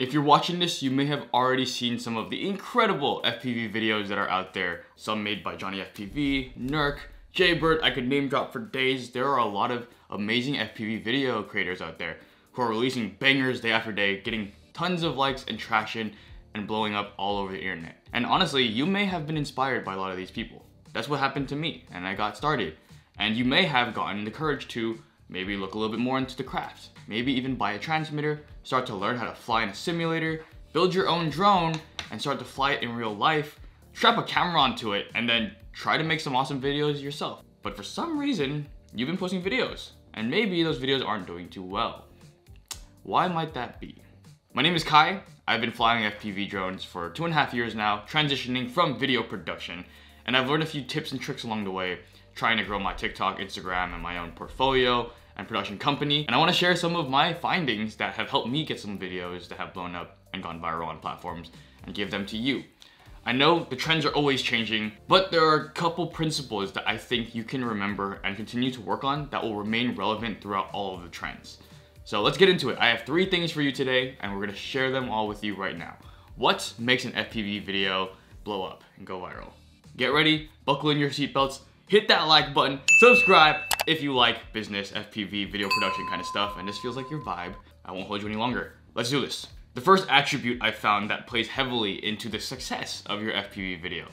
If you're watching this, you may have already seen some of the incredible FPV videos that are out there. Some made by Johnny FPV, Nurk, Jaybyrd, I could name drop for days. There are a lot of amazing FPV video creators out there who are releasing bangers day after day, getting tons of likes and traction and blowing up all over the internet. And honestly, you may have been inspired by a lot of these people. That's what happened to me and I got started. And you may have gotten the courage to maybe look a little bit more into the craft. Maybe even buy a transmitter, start to learn how to fly in a simulator, build your own drone, and start to fly it in real life, strap a camera onto it, and then try to make some awesome videos yourself. But for some reason, you've been posting videos, and maybe those videos aren't doing too well. Why might that be? My name is Kai. I've been flying FPV drones for two and a half years now, transitioning from video production, and I've learned a few tips and tricks along the way, trying to grow my TikTok, Instagram, and my own portfolio and production company. And I wanna share some of my findings that have helped me get some videos that have blown up and gone viral on platforms and give them to you. I know the trends are always changing, but there are a couple principles that I think you can remember and continue to work on that will remain relevant throughout all of the trends. So let's get into it. I have three things for you today and we're gonna share them all with you right now. What makes an FPV video blow up and go viral? Get ready, buckle in your seatbelts, hit that like button, subscribe if you like business, FPV, video production kind of stuff, and this feels like your vibe. I won't hold you any longer. Let's do this. The first attribute I found that plays heavily into the success of your FPV video.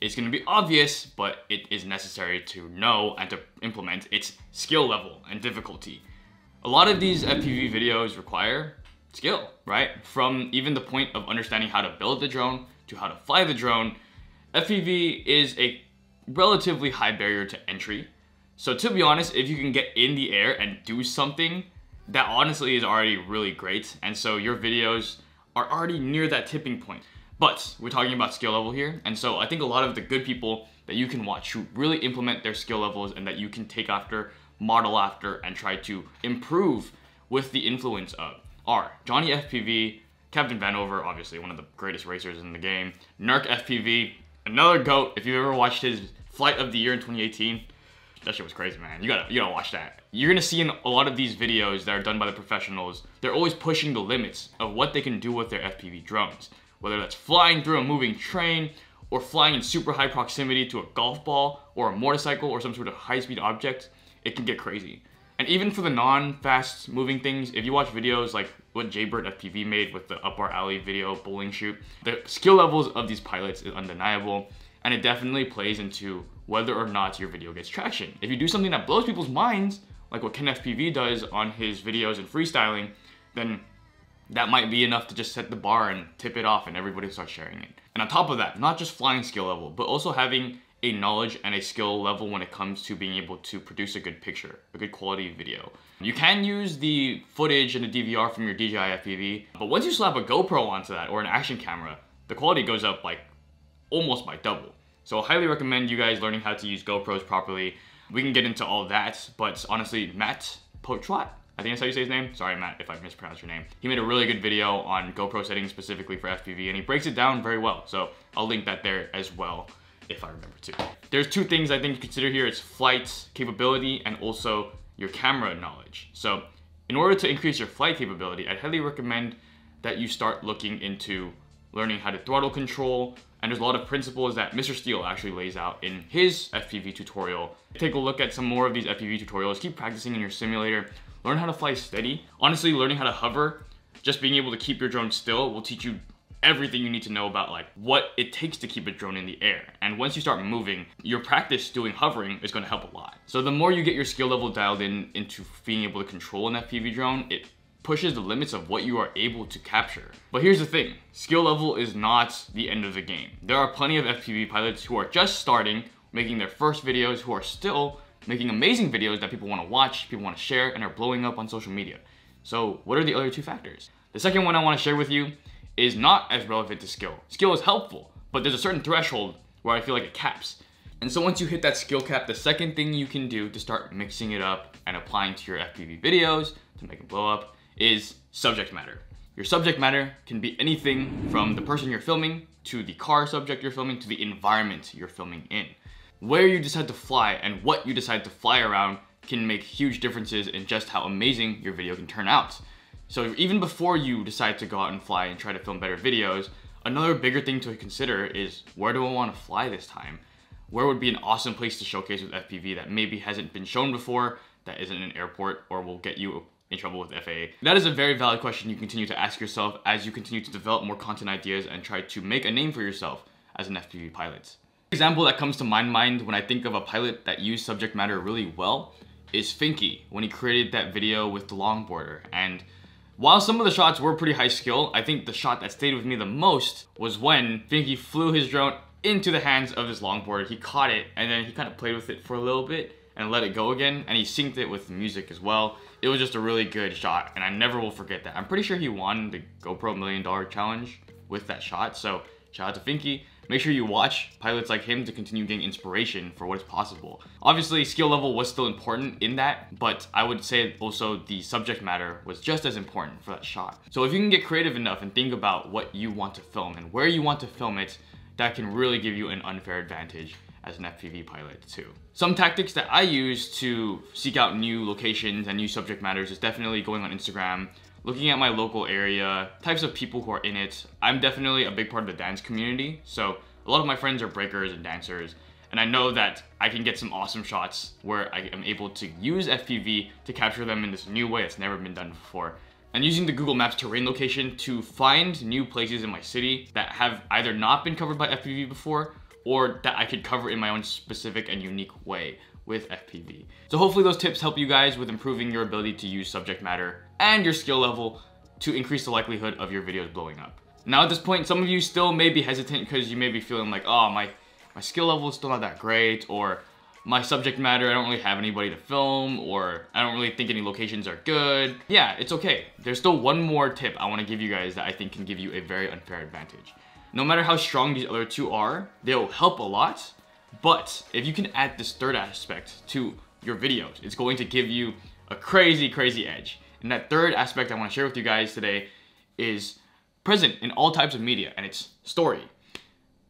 It's gonna be obvious, but it is necessary to know and to implement its skill level and difficulty. A lot of these FPV videos require skill, right? From even the point of understanding how to build the drone to how to fly the drone, FPV is a relatively high barrier to entry. So to be honest, if you can get in the air and do something that honestly is already really great. And so your videos are already near that tipping point. But we're talking about skill level here. And so I think a lot of the good people that you can watch who really implement their skill levels and that you can take after, model after, and try to improve with the influence of are Johnny FPV, Captain Vanover, obviously one of the greatest racers in the game, Nurk FPV, another GOAT. If you've ever watched his Flight of the Year in 2018, that shit was crazy, man. You gotta, you gotta watch that. You're gonna see in a lot of these videos that are done by the professionals, they're always pushing the limits of what they can do with their FPV drones. Whether that's flying through a moving train, or flying in super high proximity to a golf ball, or a motorcycle, or some sort of high-speed object, it can get crazy. And even for the non-fast moving things, if you watch videos like what Jaybyrd FPV made with the up our alley video bowling shoot, the skill levels of these pilots is undeniable and it definitely plays into whether or not your video gets traction. If you do something that blows people's minds, like what Ken FPV does on his videos and freestyling, then that might be enough to just set the bar and tip it off and everybody starts sharing it. And on top of that, not just flying skill level, but also having a knowledge and a skill level when it comes to being able to produce a good picture, a good quality video. You can use the footage and the DVR from your DJI FPV, but once you slap a GoPro onto that or an action camera, the quality goes up like almost by double. So I highly recommend you guys learning how to use GoPros properly. We can get into all that, but honestly, Matt Pochwat, I think that's how you say his name. Sorry, Matt, if I mispronounced your name. He made a really good video on GoPro settings specifically for FPV, and he breaks it down very well. So I'll link that there as well, if I remember to. There's two things I think to consider here. It's flight capability and also your camera knowledge. So in order to increase your flight capability, I'd highly recommend that you start looking into learning how to throttle control, and there's a lot of principles that Mr. Steele actually lays out in his FPV tutorial. Take a look at some more of these FPV tutorials, keep practicing in your simulator, learn how to fly steady. Honestly, learning how to hover, just being able to keep your drone still will teach you everything you need to know about like what it takes to keep a drone in the air. And once you start moving, your practice doing hovering is gonna help a lot. So the more you get your skill level dialed in into being able to control an FPV drone, it pushes the limits of what you are able to capture. But here's the thing, skill level is not the end of the game. There are plenty of FPV pilots who are just starting, making their first videos, who are still making amazing videos that people wanna watch, people wanna share, and are blowing up on social media. So what are the other two factors? The second one I wanna share with you is not as relevant to skill. Skill is helpful, but there's a certain threshold where I feel like it caps. And so once you hit that skill cap, the second thing you can do to start mixing it up and applying to your FPV videos to make it blow up is subject matter. Your subject matter can be anything from the person you're filming to the car subject you're filming to the environment you're filming in. Where you decide to fly and what you decide to fly around can make huge differences in just how amazing your video can turn out. So even before you decide to go out and fly and try to film better videos, another bigger thing to consider is where do I want to fly this time? Where would be an awesome place to showcase with FPV that maybe hasn't been shown before, that isn't an airport, or will get you in trouble with FAA? That is a very valid question you continue to ask yourself as you continue to develop more content ideas and try to make a name for yourself as an FPV pilot. Example that comes to my mind when I think of a pilot that used subject matter really well is Finky when he created that video with the longboarder. And while some of the shots were pretty high skill, I think the shot that stayed with me the most was when Finky flew his drone into the hands of his longboard. He caught it and then he kind of played with it for a little bit and let it go again and he synced it with music as well. It was just a really good shot and I never will forget that. I'm pretty sure he won the GoPro Million Dollar Challenge with that shot. So shout out to Finky. Make sure you watch pilots like him to continue getting inspiration for what is possible. Obviously, skill level was still important in that, but I would say also the subject matter was just as important for that shot. So if you can get creative enough and think about what you want to film and where you want to film it, that can really give you an unfair advantage as an FPV pilot too. Some tactics that I use to seek out new locations and new subject matters is definitely going on Instagram, looking at my local area, types of people who are in it. I'm definitely a big part of the dance community, so a lot of my friends are breakers and dancers, and I know that I can get some awesome shots where I am able to use FPV to capture them in this new way that's never been done before. And using the Google Maps terrain location to find new places in my city that have either not been covered by FPV before or that I could cover in my own specific and unique way with FPV. So hopefully those tips help you guys with improving your ability to use subject matter and your skill level to increase the likelihood of your videos blowing up. Now at this point, some of you still may be hesitant because you may be feeling like, oh, my, my skill level is still not that great, or my subject matter, I don't really have anybody to film, or I don't really think any locations are good. Yeah, it's okay. There's still one more tip I wanna give you guys that I think can give you a very unfair advantage. No matter how strong these other two are, they'll help a lot, but if you can add this third aspect to your videos, it's going to give you a crazy, crazy edge. And that third aspect I want to share with you guys today is present in all types of media, and it's story.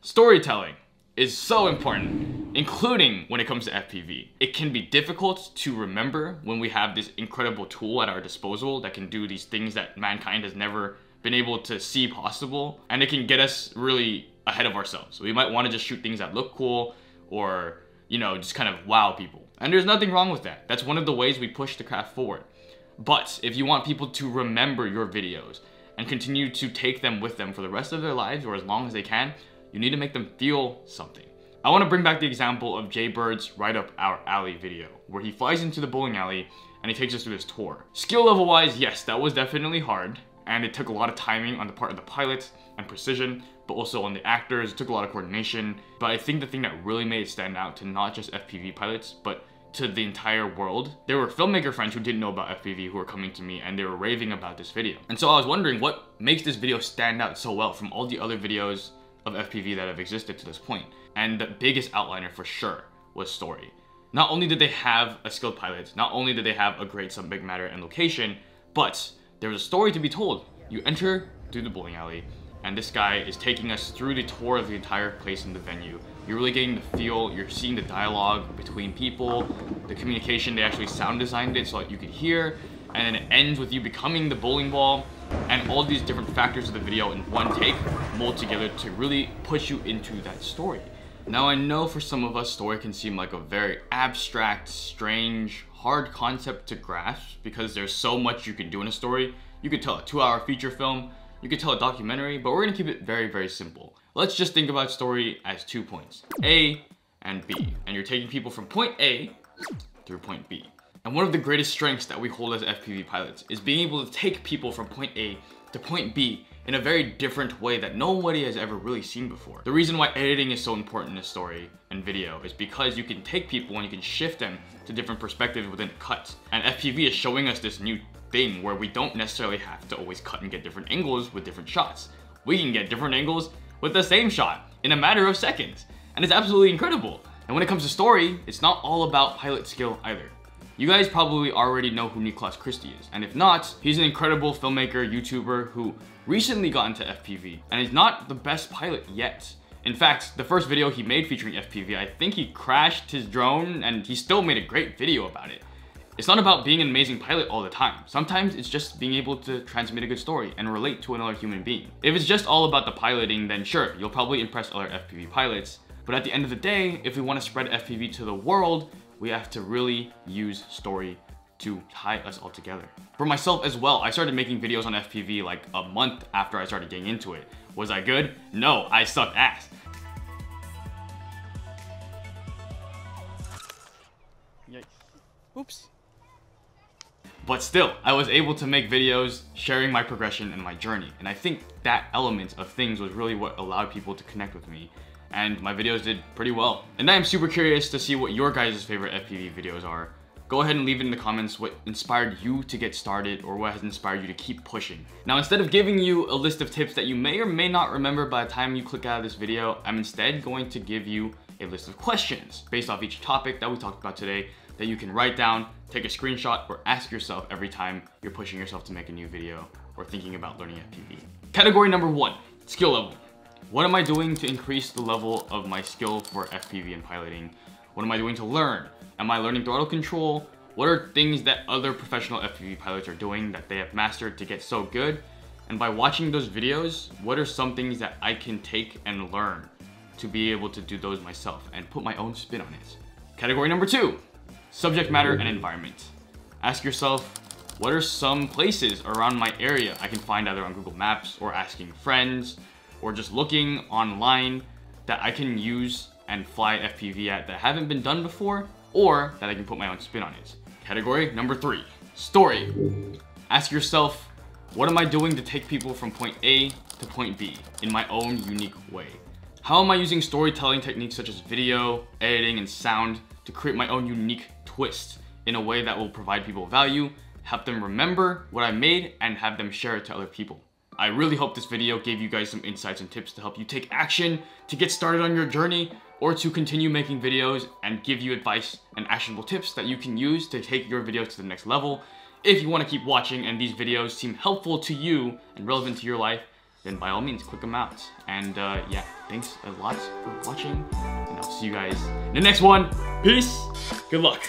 Storytelling is so important, including when it comes to FPV. It can be difficult to remember when we have this incredible tool at our disposal that can do these things that mankind has never been able to see possible, and it can get us really ahead of ourselves. So we might want to just shoot things that look cool or, you know, just kind of wow people. And there's nothing wrong with that. That's one of the ways we push the craft forward. But if you want people to remember your videos and continue to take them with them for the rest of their lives or as long as they can, you need to make them feel something. I want to bring back the example of Jaybyrd's Right Up Our Alley video, where he flies into the bowling alley and he takes us through his tour. Skill level wise, yes, that was definitely hard, and it took a lot of timing on the part of the pilots and precision, but also on the actors, it took a lot of coordination. But I think the thing that really made it stand out to not just FPV pilots, but to the entire world. There were filmmaker friends who didn't know about FPV who were coming to me and they were raving about this video. And so I was wondering what makes this video stand out so well from all the other videos of FPV that have existed to this point. And the biggest outliner for sure was story. Not only did they have a skilled pilot, not only did they have a great subject matter and location, but there was a story to be told. You enter through the bowling alley, and this guy is taking us through the tour of the entire place in the venue. You're really getting the feel, you're seeing the dialogue between people, the communication, they actually sound designed it so that you could hear, and then it ends with you becoming the bowling ball, and all these different factors of the video in one take mold together to really push you into that story. Now I know for some of us, story can seem like a very abstract, strange, hard concept to grasp because there's so much you can do in a story. You could tell a two hour feature film, you could tell a documentary, but we're gonna keep it very, very simple. Let's just think about story as two points, A and B. And you're taking people from point A through point B. And one of the greatest strengths that we hold as FPV pilots is being able to take people from point A to point B in a very different way that nobody has ever really seen before. The reason why editing is so important in a story and video is because you can take people and you can shift them to different perspectives within cuts. And FPV is showing us this new thing where we don't necessarily have to always cut and get different angles with different shots. We can get different angles with the same shot in a matter of seconds. And it's absolutely incredible. And when it comes to story, it's not all about pilot skill either. You guys probably already know who Niklas Christl is, and if not, he's an incredible filmmaker, YouTuber who recently got into FPV, and he's not the best pilot yet. In fact, the first video he made featuring FPV, I think he crashed his drone, and he still made a great video about it. It's not about being an amazing pilot all the time. Sometimes it's just being able to transmit a good story and relate to another human being. If it's just all about the piloting, then sure, you'll probably impress other FPV pilots. But at the end of the day, if we want to spread FPV to the world, we have to really use story to tie us all together. For myself as well, I started making videos on FPV like a month after I started getting into it. Was I good? No, I sucked ass. Yikes. Oops. But still, I was able to make videos sharing my progression and my journey. And I think that element of things was really what allowed people to connect with me. And my videos did pretty well. And I am super curious to see what your guys' favorite FPV videos are. Go ahead and leave it in the comments what inspired you to get started or what has inspired you to keep pushing. Now, instead of giving you a list of tips that you may or may not remember by the time you click out of this video, I'm instead going to give you a list of questions based off each topic that we talked about today that you can write down, take a screenshot, or ask yourself every time you're pushing yourself to make a new video or thinking about learning FPV. Category number one, skill level. What am I doing to increase the level of my skill for FPV and piloting? What am I doing to learn? Am I learning throttle control? What are things that other professional FPV pilots are doing that they have mastered to get so good? And by watching those videos, what are some things that I can take and learn to be able to do those myself and put my own spin on it? Category number two, subject matter and environment. Ask yourself, what are some places around my area I can find either on Google Maps or asking friends or just looking online that I can use and fly FPV at that haven't been done before or that I can put my own spin on it. Category number three, story. Ask yourself, what am I doing to take people from point A to point B in my own unique way? How am I using storytelling techniques such as video, editing, and sound to create my own unique twist in a way that will provide people value, help them remember what I made, and have them share it to other people? I really hope this video gave you guys some insights and tips to help you take action to get started on your journey or to continue making videos and give you advice and actionable tips that you can use to take your videos to the next level. If you want to keep watching and these videos seem helpful to you and relevant to your life, then by all means, click them out. And uh, yeah, thanks a lot for watching, and I'll see you guys in the next one. Peace, good luck.